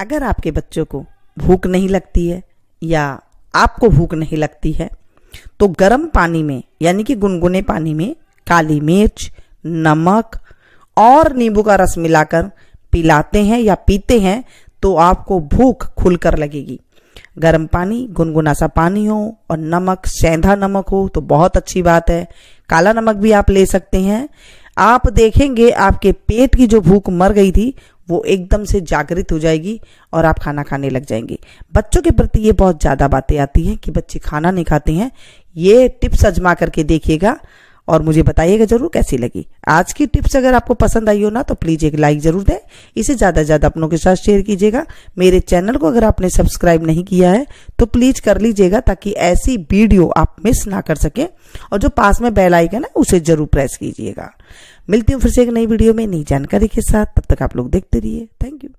अगर आपके बच्चों को भूख नहीं लगती है या आपको भूख नहीं लगती है तो गर्म पानी में, यानी कि गुनगुने पानी में, काली मिर्च, नमक और नींबू का रस मिलाकर पिलाते हैं या पीते हैं तो आपको भूख खुलकर लगेगी। गर्म पानी, गुनगुना सा पानी हो और नमक, सेंधा नमक हो तो बहुत अच्छी बात है। काला नमक भी आप ले सकते हैं। आप देखेंगे आपके पेट की जो भूख मर गई थी वो एकदम से जागृत हो जाएगी और आप खाना खाने लग जाएँगे। बच्चों के प्रति ये बहुत ज़्यादा बातें आती हैं कि बच्चे खाना नहीं खाते हैं। ये टिप्स अजमा करके देखिएगा। और मुझे बताइएगा ज़रूर कैसी लगी। आज की टिप्स अगर आपको पसंद आई हो ना तो प्लीज़ एक लाइक ज़रूर दें। इसे ज़्यादा ज़्यादा अपनों के साथ शेयर कीजिएगा। मेरे चैनल को अगर आपने सब्सक्राइब नहीं किया है तो प्लीज़ कर लीजिएगा ताकि ऐसी वीडियो आप मिस ना कर सके। और जो पास में बेल आइकन है, उसे ज़रूर प्रेस कीजिएगा। मिलती हूँ फिर से एक नई वीडियो में नई जानकारी के साथ। तब तक आप लोग देखते रहिए। Thank you.